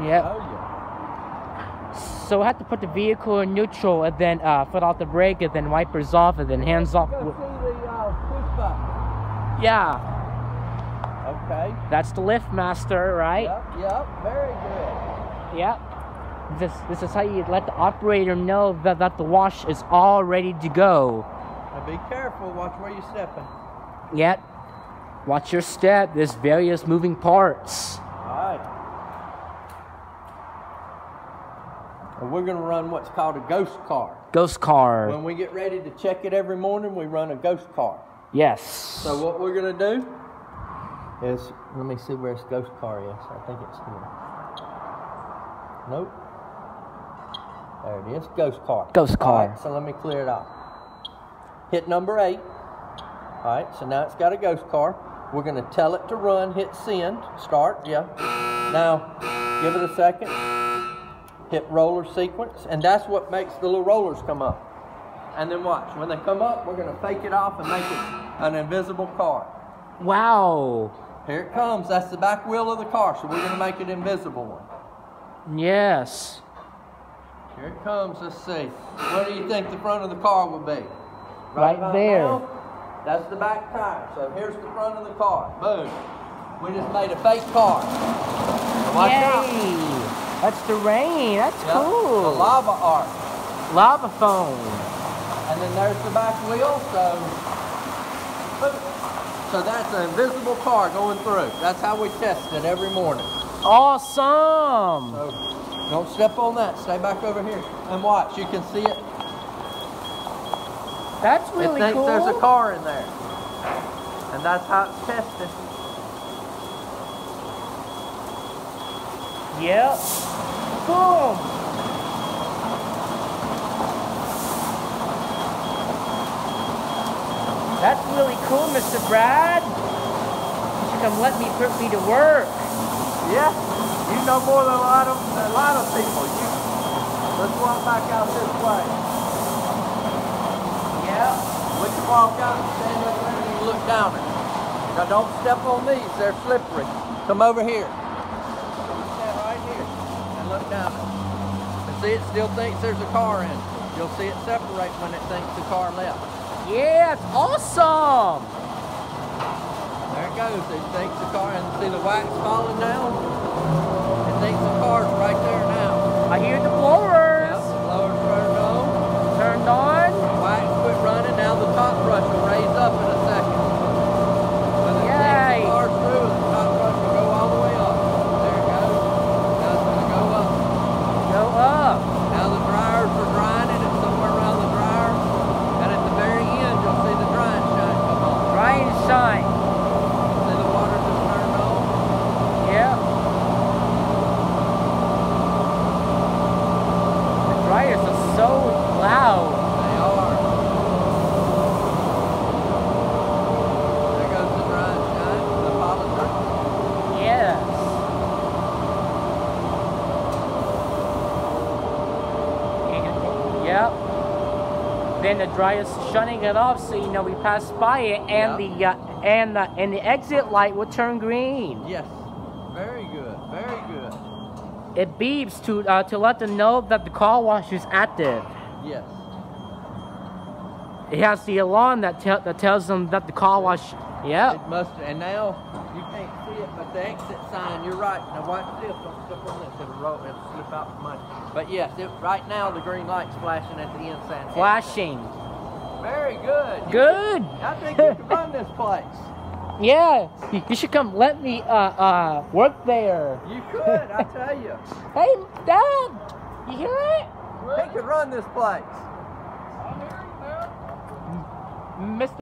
Yep. Oh yeah. So I have to put the vehicle in neutral and then uh, put out the brake and then wipers off and then hands off. The uh. Yeah, Okay. that's the lift master, right? Yep. Yep. Very good. Yep. This this is how you let the operator know that, that the wash is all ready to go. Now be careful. Watch where you're stepping. Yet, watch your step. There's various moving parts. All right. And we're going to run what's called a ghost car. Ghost car. When we get ready to check it every morning, we run a ghost car. Yes. So what we're going to do is, let me see where this ghost car is. I think it's here. Nope. There it is, ghost car. Ghost car. right, so let me clear it out. Hit number eight. All right, so now it's got a ghost car. We're going to tell it to run, hit send, start, yeah. Now, give it a second. Hit roller sequence, and that's what makes the little rollers come up. And then watch, when they come up, we're going to fake it off and make it an invisible car. Wow. Here it comes. That's the back wheel of the car, so we're going to make it invisible one. Yes. Here it comes. Let's see. What do you think the front of the car would be? Right about there. now, that's the back tire. So here's the front of the car. Boom. We just made a fake car. So watch out. That's the rain. That's Yep, cool. The lava art. Lava foam. And then there's the back wheel. So, so that's an invisible car going through. That's how we test it every morning. Awesome. So don't step on that. Stay back over here and watch. You can see it. That's really It thinks cool. there's a car in there. And that's how it's tested. Yep. Boom. That's really cool, Mr. Brad. You should come let me put me to work. Yeah, you know more than a lot of a lot of people. You, let's walk back out this way. Yeah, we can walk out and stand up there and look down at it. Now don't step on these; they're slippery. Come over here. Stand and look down it. And see, it still thinks there's a car in it. You'll see it separate when it thinks the car left. Yeah, it's awesome. There it goes. It thinks the car, and see the wax falling down? It thinks the car's right there now. I hear the blowers Yep, the blower's turned on. turned on. The wax quit running. Now the top brush will raise up in a second. When it thinks Yay. the car's through, the top brush will go all the way up. There it goes. Now it's going to go up. Go up. Now the dryers are drying it. It's somewhere around the dryer. And at the very end, you'll see the drying shine come on. And the water just turned on? Yeah. The dryers are so loud. They are. There goes the dry shine, the polisher. Yes. Yep. Then the dryer's shutting it off, so you know we pass by it, and the uh, and the and the exit light will turn green. Yes. Very good. Very good. It beeps to uh, to let them know that the car wash is active. Yes. It has the alarm that tell that tells them that the car wash. yeah. It must. And now you can't see it, but the exit sign. You're right. Now watch this. Don't step on this. It'll roll. It'll slip out from under. But yes, it, right now the green light's flashing at the end exit. Flashing. Very good. Good. could- I think you can run this place. Yeah. You, you should come. Let me uh uh work there. You could. I tell you. Hey, Dad. You hear it? He could run this place. Mr.